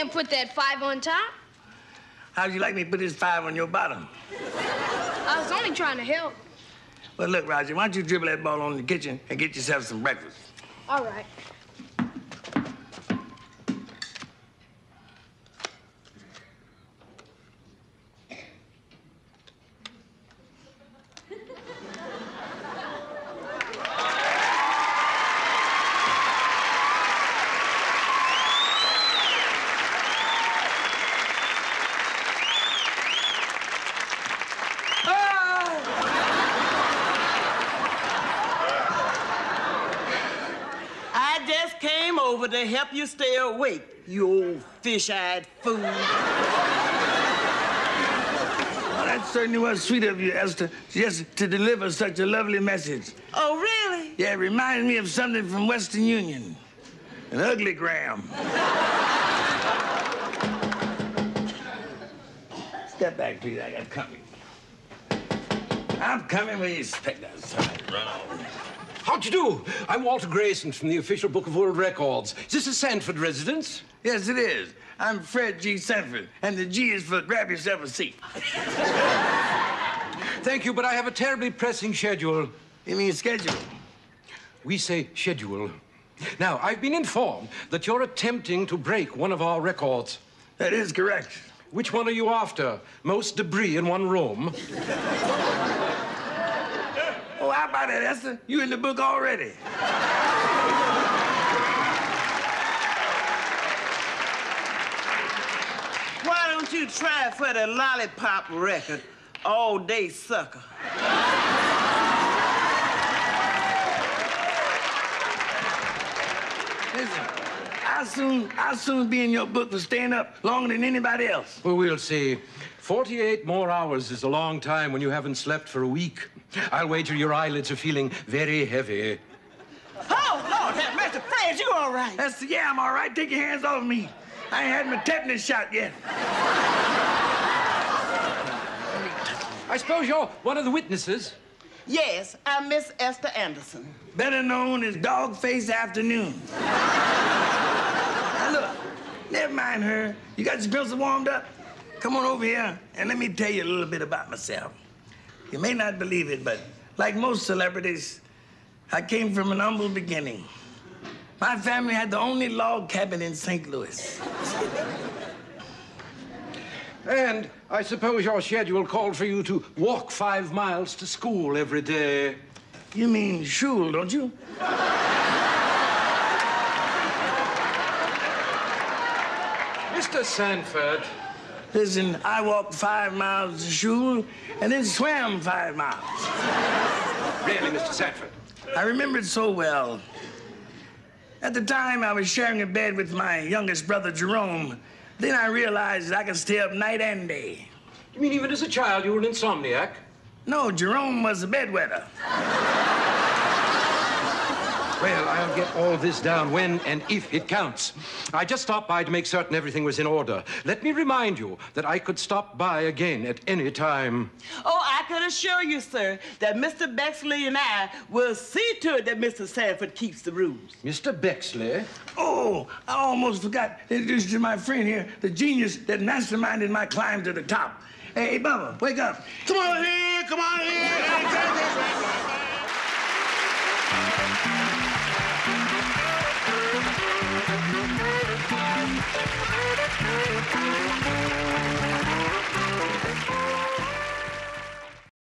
can't put that five on top. How'd you like me to put this five on your bottom? I was only trying to help. Well, look, Roger, why don't you dribble that ball on the kitchen and get yourself some breakfast? All right. I just came over to help you stay awake, you old fish-eyed fool. Well, that certainly was sweet of you, Esther, just to deliver such a lovely message. Oh, really? Yeah, it reminded me of something from Western Union. An ugly gram. Step back, please. I got company. I'm coming with you. Expect outside. Run How'd you do? I'm Walter Grayson from the Official Book of World Records. Is this a Sanford residence? Yes, it is. I'm Fred G. Sanford, and the G is for grab yourself a seat. Thank you, but I have a terribly pressing schedule. You mean schedule? We say schedule. Now, I've been informed that you're attempting to break one of our records. That is correct. Which one are you after? Most debris in one room? How about that, Esther? You in the book already? Why don't you try for the lollipop record, All Day Sucker? Listen, I'll soon, I'll soon be in your book for staying up longer than anybody else. Well, we'll see. 48 more hours is a long time when you haven't slept for a week. I'll wager your eyelids are feeling very heavy. Oh, Lord have mercy. Fred, you all right? Esther, yeah, I'm all right. Take your hands off me. I ain't had my tetanus shot yet. I suppose you're one of the witnesses. Yes, I'm Miss Esther Anderson. Better known as Dogface Afternoon. now, look, never mind her. You got your pencil warmed up? Come on over here and let me tell you a little bit about myself. You may not believe it, but like most celebrities, I came from an humble beginning. My family had the only log cabin in St. Louis. And I suppose your schedule called for you to walk five miles to school every day. You mean shul, don't you? Mr. Sanford, Listen, I walked five miles to school and then swam five miles. really, Mr. Sanford. I remember it so well. At the time, I was sharing a bed with my youngest brother, Jerome. Then I realized that I could stay up night and day. You mean even as a child you were an insomniac? No, Jerome was a bedwetter. Well, I'll get all this down when and if it counts. I just stopped by to make certain everything was in order. Let me remind you that I could stop by again at any time. Oh, I can assure you, sir, that Mr. Bexley and I will see to it that Mr. Sanford keeps the rules. Mr. Bexley? Oh, I almost forgot to introduce you to my friend here, the genius that masterminded my climb to the top. Hey, hey Bubba, wake up. Come on here, come on